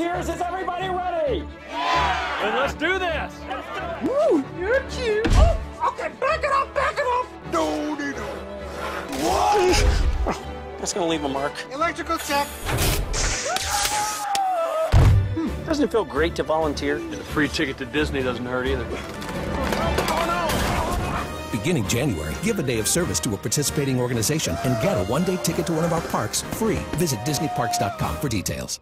volunteers. Is everybody ready? And let's do this. Woo, you're cute. Oh, okay, back it up, back it up. No, no, no. What? What? That's gonna leave a mark. Electrical check. Hmm, doesn't it feel great to volunteer? And a free ticket to Disney doesn't hurt either. Beginning January, give a day of service to a participating organization and get a one day ticket to one of our parks free. Visit DisneyParks.com for details.